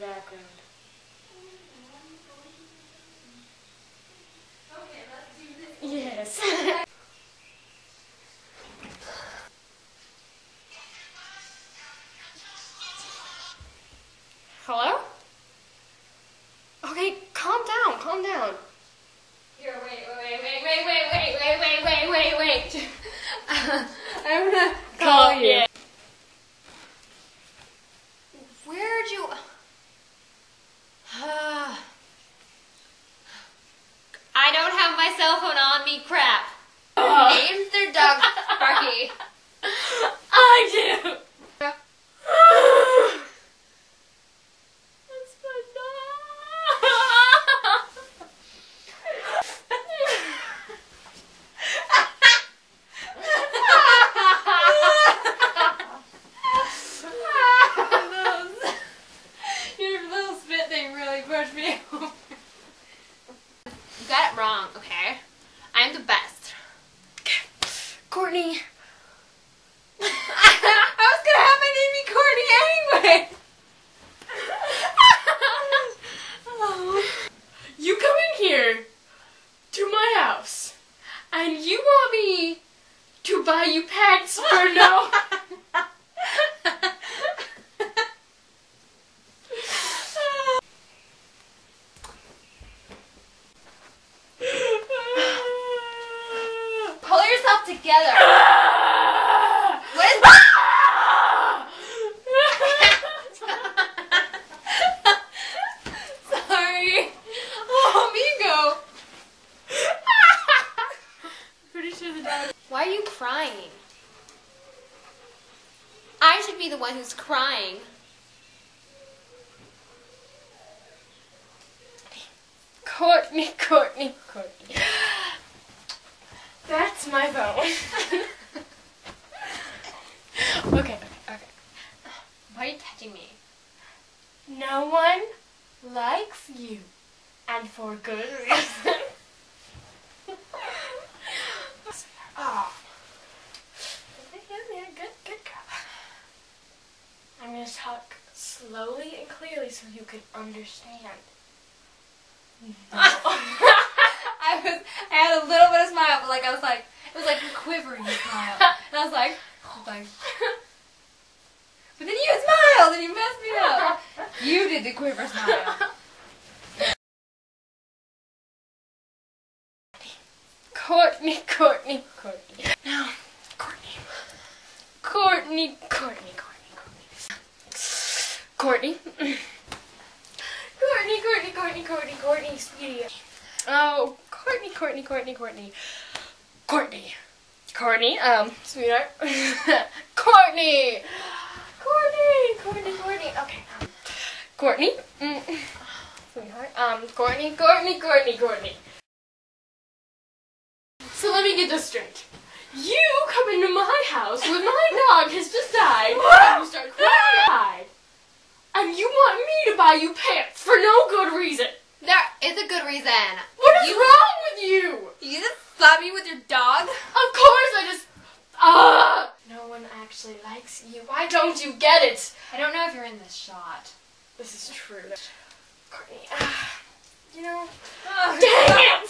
background. Okay, let's do this. Yes. Hello? Okay, calm down, calm down. Here, wait, wait, wait, wait, wait, wait, wait, wait, wait, wait, wait, wait. I'm gonna Call you. Where'd you? I don't have my cell phone on me. Crap. Named their dog Sparky. I do. That's my Your little spit thing really pushed me over. You got it wrong, okay? I'm the best. Courtney. I was gonna have my name be Courtney anyway. Oh. You come in here to my house and you want me to buy you pets for no yourself together. What is Sorry. Oh, Migo. Pretty sure the dog. Why are you crying? I should be the one who's crying. Courtney, Courtney, Courtney. That's my phone. okay, okay, okay. Why are you touching me? No one likes you, and for good reason. oh. Good, good girl. I'm gonna talk slowly and clearly so you can understand. I was, I had a little bit of smile, but like I was like, it was like a quivering smile, and I was like, I was like, but then you smiled and you messed me up. You did the quiver smile. Courtney, Courtney, Courtney. Now, Courtney. Courtney, Courtney, Courtney, Courtney. Courtney. Courtney, Courtney, Courtney, Courtney, Courtney, sweetie. Oh, Courtney, Courtney, Courtney, Courtney. Courtney. Courtney, um, sweetheart. Courtney! Courtney, Courtney, Courtney. Okay. Courtney. Mm. Sweetheart. Um, Courtney, Courtney, Courtney, Courtney. So let me get this straight. You come into my house when my dog has just died, and you start crying, and you want me to buy you pants for no good reason. There is a reason. What is You- wrong with you? You just slap me with your dog? Of course I just. Ah! No one actually likes you. Why don't you get it? I don't know if you're in this shot. This is true. Courtney, ah, you know. Oh, Dang it!